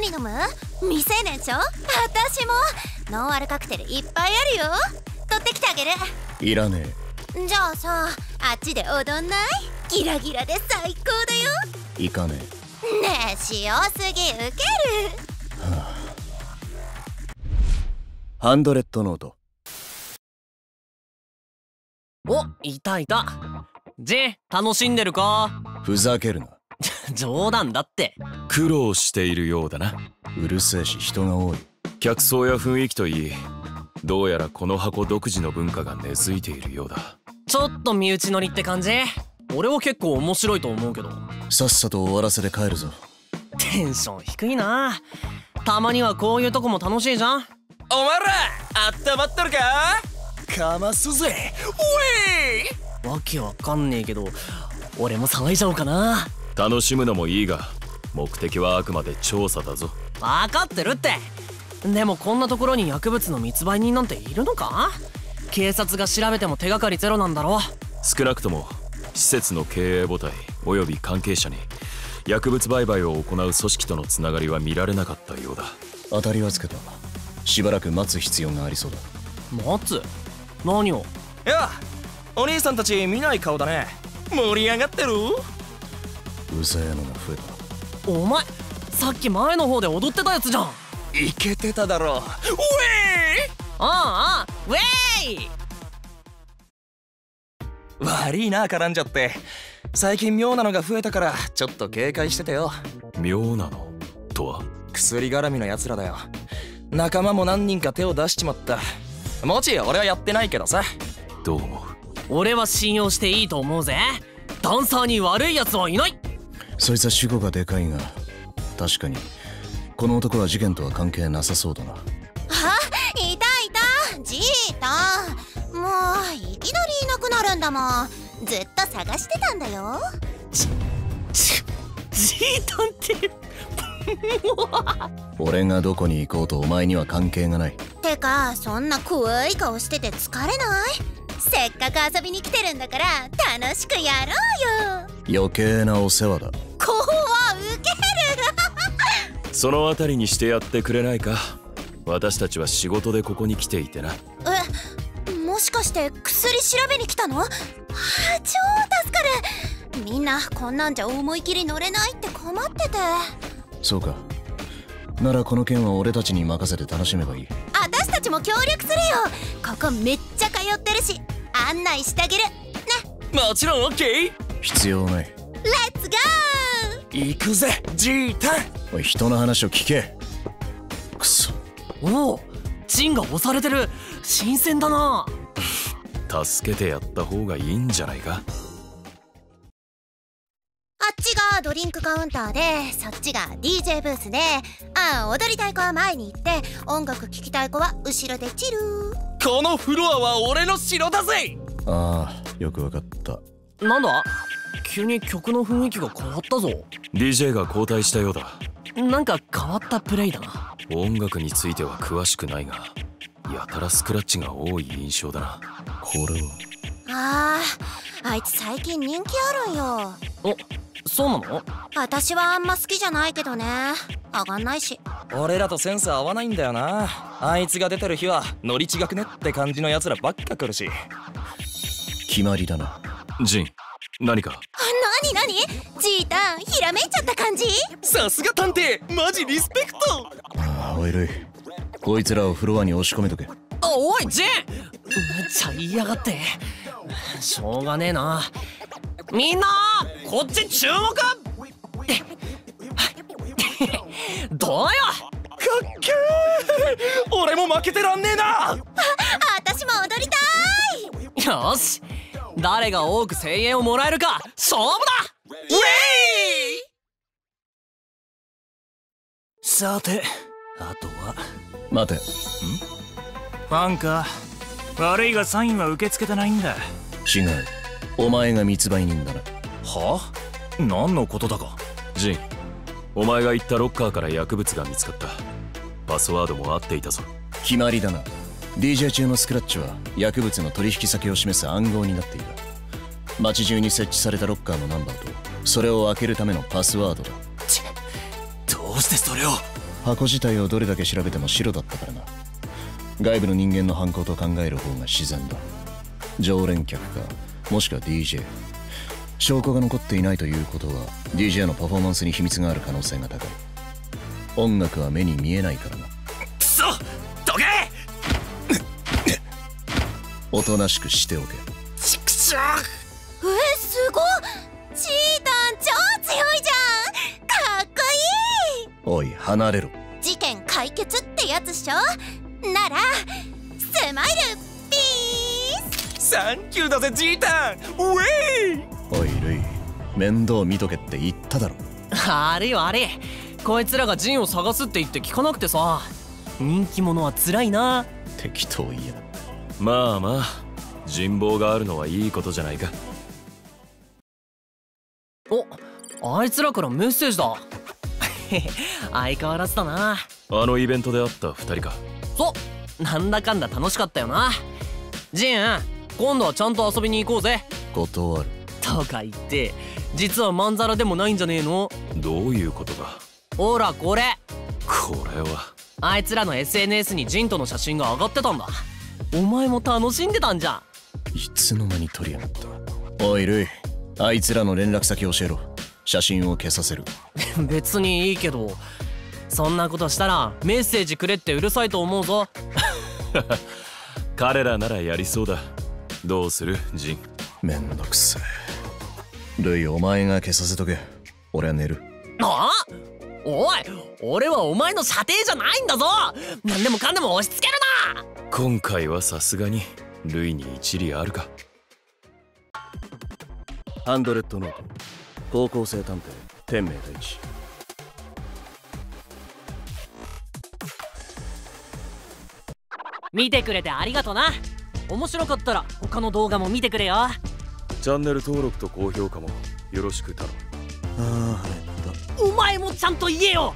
何飲む？未成年でしょ？私も。ノンアルカクテルいっぱいあるよ。取ってきてあげる。いらねじゃあさあっちで踊んない？ギラギラで最高だよ。え行かねねえ塩すぎウケる。ハンドレッドノート。おいたいた。ジン楽しんでるか？ふざけるな冗談だって。苦労しているようだな。うるせえし人が多い。客層や雰囲気といいどうやらこの箱独自の文化が根付いているようだ。ちょっと身内乗りって感じ？俺は結構面白いと思うけど。さっさと終わらせて帰るぞ。テンション低いな。たまにはこういうとこも楽しいじゃん。お前らあったまってるか？かますぜ。ウェイわけわかんねえけど俺も騒いじゃおうかな楽しむのもいいが目的はあくまで調査だぞ。分かってるって。でもこんなところに薬物の密売人なんているのか？警察が調べても手がかりゼロなんだろ少なくとも施設の経営母体および関係者に薬物売買を行う組織とのつながりは見られなかったようだ。当たりはつけた。しばらく待つ必要がありそうだ。待つ？何を？いやお兄さんたち見ない顔だね。盛り上がってる？うぜえのが増えお前さっき前の方で踊ってたやつじゃん。いけてただろ。ウェイ！ああウェイ！悪いな絡んじゃって。最近妙なのが増えたからちょっと警戒しててよ。妙なの？とは？薬絡みのやつらだよ。仲間も何人か手を出しちまった。もち俺はやってないけどさ。どう思う？俺は信用していいと思うぜ。ダンサーに悪い奴はいない。たそいつは主語がでかいが確かにこの男は事件とは関係なさそうだな。あいたい。たジータもういきなりいなくなるんだもん。ずっと探してたんだよ。ちジータンって 俺がどこに行こうとお前には関係がない。てかそんな怖い顔してて疲れない？せっかく遊びに来てるんだから楽しくやろうよ。余計なお世話だ怖ウケそのあたりにしてやってくれないか。私たちは仕事でここに来ていてな。るえもしかして薬調べに来たの？あ ー超助かる。みんなこんなんじゃ思い切り乗れないって困ってて。そうか。ならこの件は俺たちに任せて楽しめばいい。私たちも協力するよ。ここめっちゃ通ってるし案内してあげる。ね。もちろんオッケー。必要ない。レッツゴー行くぜジータおい人の話を聞け。くそ。おおジンが押されてる。新鮮だな。助けてやった方がいいんじゃないか。あっちがドリンクカウンターでそっちが DJ ブースであ踊りたい子は前に行って音楽聴きたい子は後ろでチルこのフロアは俺の城だぜ。ああよくわかった。なんだ？急に曲の雰囲気が変わったぞ DJ が交代したようだ。なんか変わったプレイだな。音楽については詳しくないがやたらスクラッチが多い印象だな。これは。あーあいつ最近人気あるんよ。おそうなの？私はあんま好きじゃないけどね。上がんないし。俺らとセンス合わないんだよな。あいつが出てる日はノリ違くねって感じのやつらばっか来るし。決まりだな。ジン何か？になにジータンひらめいちゃった感じ？さすが探偵。マジリスペクト。ああおいるいこいつらをフロアに押し込めとけ。あおいジン！むちゃ言いやがって。しょうがねえな。みんなこっち注目！どうよ？かっけー。俺も負けてらんねえな。私も踊りたい。よし誰が多く声援をもらえるか勝負だ!ウェイ!さてあとは？待て。ファンか。悪いがサインは受け付けてないんだ。違う。お前が密売人だな。は何のことだか。ジンお前が言ったロッカーから薬物が見つかった。パスワードも合っていたぞ。決まりだな DJ 中のスクラッチは薬物の取引先を示す暗号になっている街中に設置されたロッカーのナンバーとそれを開けるためのパスワードだ。どうしてそれを？箱自体をどれだけ調べても白だったからな。外部の人間の犯行と考える方が自然だ。常連客かもしくは DJ 証拠が残っていないということは DJ のパフォーマンスに秘密がある可能性が高い。音楽は目に見えないからな。くそおとなしくしておけ。ちくしょえすごっチータン超強いじゃん。かっこいい。おい離れろ。事件解決ってやつっしょ。ならスマイルピース。サンキューだぜジータン。ウェイ。おいルイ。面倒見とけって言っただろ。悪い悪いこいつらがジンを探すって言って聞かなくてさ。人気者は辛いな。適当言えなまあまあ人望があるのはいいことじゃないか。おあいつらからメッセージだ。相変わらずだな。あのイベントで会った2人か。そうなんだかんだ楽しかったよな。ジン今度はちゃんと遊びに行こうぜ。断る。とか言って実はまんざらでもないんじゃねえの。どういうことだほらこれ。これは。あいつらの SNS にジンとの写真が上がってたんだお前も楽しんでたんじゃいつの間に取りやがった？おいルイ。あいつらの連絡先教えろ。写真を消させる。ん 別にいいけどそんなことしたらメッセージくれってうるさいと思うぞ。彼らならやりそうだ。どうするジン？めんどくせえルイお前が消させとけ。俺は寝る。あ？おい俺はお前の射程じゃないんだぞ。何でもかんでも押し付けるな今回はさすがにルイに一理あるか。ハンドレッドノート高校生探偵天明大地見てくれてありがとな。面白かったら他の動画も見てくれよ。チャンネル登録と高評価もよろしく頼む。ああお前もちゃんと言えよ